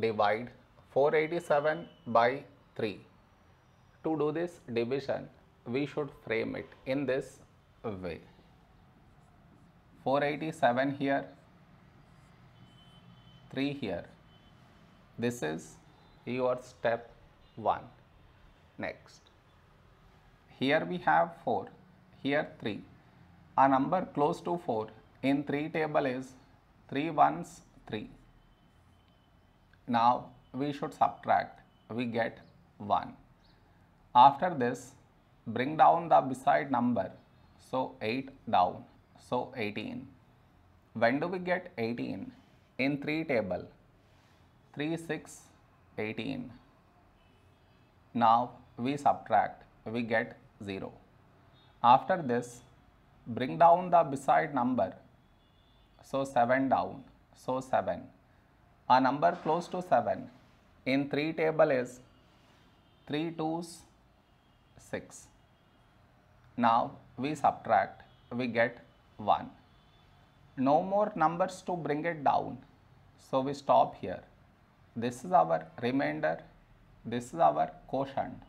divide 487 by 3. To do this division, we should frame it in this way. 487 here, 3 here. This is your step 1. Next, here we have 4, here 3. A number close to 4 in 3 table is 3 ones 3. Now we should subtract, we get 1. After this, bring down the beside number, so 8 down, so 18. When do we get 18? In 3 table, 3, 6, 18. Now we subtract, we get 0. After this, bring down the beside number, so 7 down, so 7. A number close to 7 in 3 table is 3 twos 6. Now we subtract, we get 1. No more numbers to bring it down, so we stop here. This is our remainder, this is our quotient.